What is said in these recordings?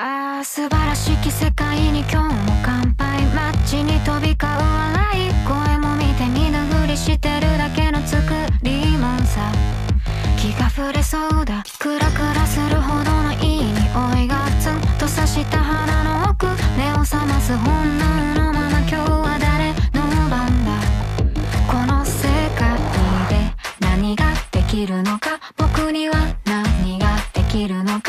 ああ素晴らしき世界に今日も乾杯。街に飛び交う笑い声も見て見ぬふりしてるだけの作りもんさ。気が触れそうだ。クラクラするほどのいい匂いがツンと刺した鼻の奥。目を覚ます本能のまま今日は誰の番だ。この世界で何ができるのか。僕には何ができるのか。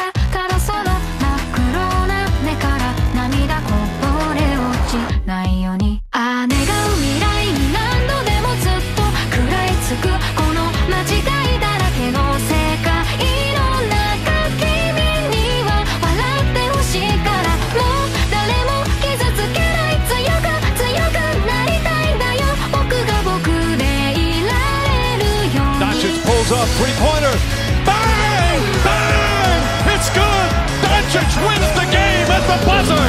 Doncic pulls up, three pointer. Bang! Bang! It's good! Doncic wins the game at the buzzer!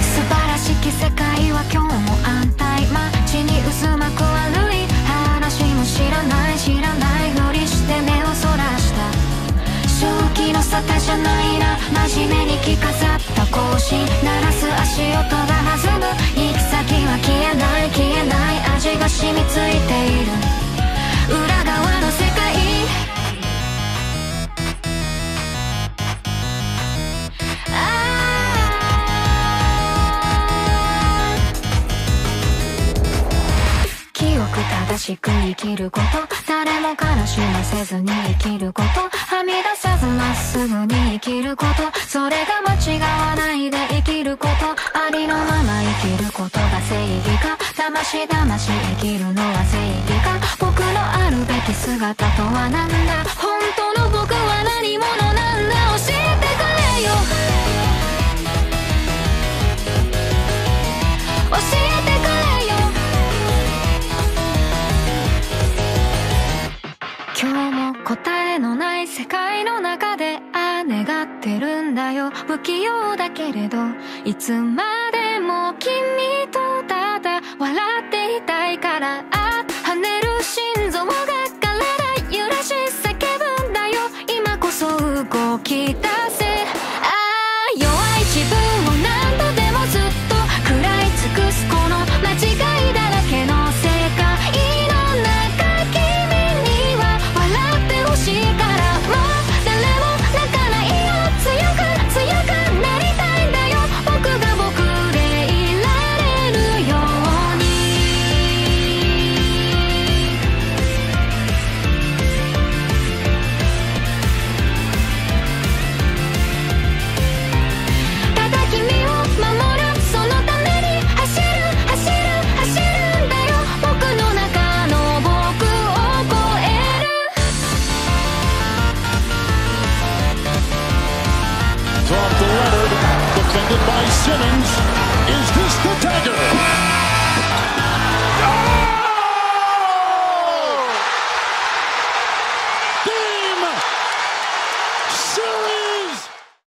素晴らしき世界は今日も安泰街に渦巻く悪い話も知らない知らないふりして目をそらした正気の沙汰じゃないな真面目に着飾った格子しく生きること。誰も悲しませずに生きること。はみ出さずまっすぐに生きること。それが間違わないで生きること。ありのまま生きることが正義か。騙し騙し生きるのは正義か。僕のあるべき姿とは何だ。今日も答えのない世界の中でああ願ってるんだよ。不器用だけれどいつまでも君とただ笑っていたいから。Defended by Simmons. Is this the dagger?